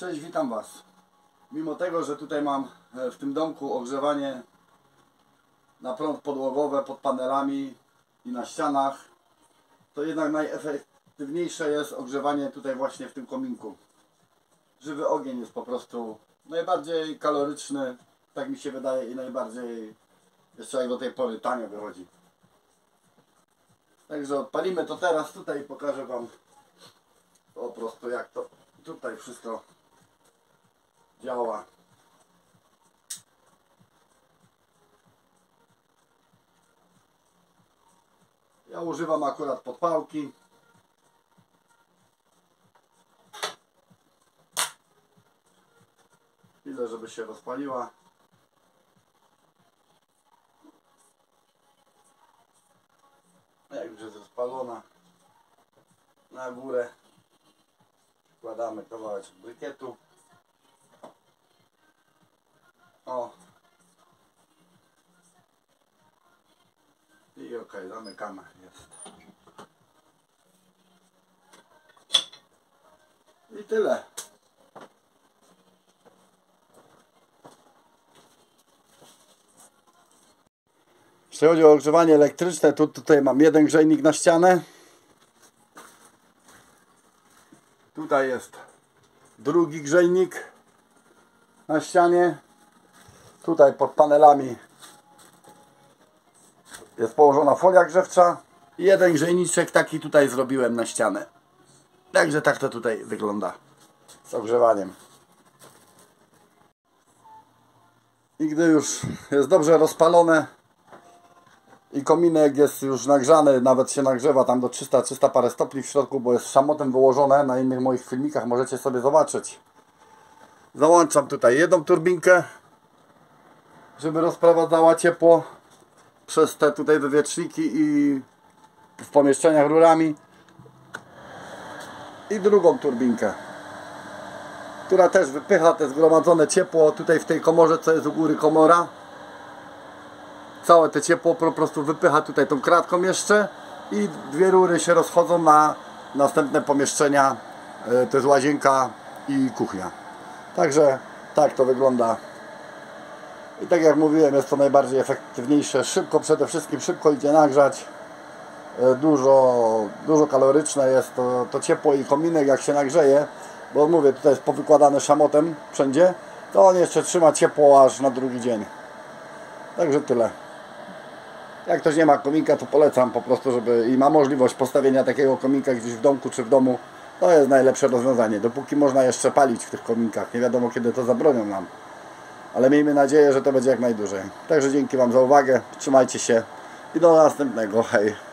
Cześć, witam Was. Mimo tego, że tutaj mam e, w tym domku ogrzewanie na prąd podłogowe pod panelami i na ścianach, to jednak najefektywniejsze jest ogrzewanie tutaj właśnie w tym kominku. Żywy ogień jest po prostu najbardziej kaloryczny, tak mi się wydaje i najbardziej jeszcze jak do tej pory tanio wychodzi. Także odpalimy to teraz tutaj i pokażę Wam po prostu jak to tutaj wszystko działa. Ja używam akurat podpałki. Chwilę, żeby się rozpaliła. Jak już jest rozpalona, na górę wkładamy kawałeczek brykietu. I ok, zamykamy. Jest. I tyle. Jeśli chodzi o ogrzewanie elektryczne, to tutaj mam jeden grzejnik na ścianę. Tutaj jest drugi grzejnik na ścianie. Tutaj pod panelami jest położona folia grzewcza. I jeden grzejniczek taki tutaj zrobiłem na ścianę. Także tak to tutaj wygląda z ogrzewaniem. I gdy już jest dobrze rozpalone i kominek jest już nagrzany, nawet się nagrzewa tam do 300-300 parę stopni w środku, bo jest szamotem wyłożone, na innych moich filmikach możecie sobie zobaczyć. Załączam tutaj jedną turbinkę, żeby rozprowadzała ciepło przez te tutaj wywietrzniki i w pomieszczeniach rurami. I drugą turbinkę która też wypycha te zgromadzone ciepło tutaj w tej komorze, co jest u góry komora. Całe te ciepło po prostu wypycha tutaj tą kratką jeszcze i dwie rury się rozchodzą na następne pomieszczenia e, to jest łazienka i kuchnia. Także tak to wygląda i tak jak mówiłem jest to najbardziej efektywniejsze szybko przede wszystkim szybko idzie nagrzać e, dużo, dużo kaloryczne jest to, to ciepło i kominek jak się nagrzeje bo mówię tutaj jest powykładane szamotem wszędzie to on jeszcze trzyma ciepło aż na drugi dzień także tyle jak ktoś nie ma kominka, to polecam po prostu, żeby i ma możliwość postawienia takiego kominka gdzieś w domku czy w domu, to jest najlepsze rozwiązanie. Dopóki można jeszcze palić w tych kominkach. Nie wiadomo kiedy to zabronią nam. Ale miejmy nadzieję, że to będzie jak najdłużej. Także dzięki Wam za uwagę. Trzymajcie się i do następnego. Hej.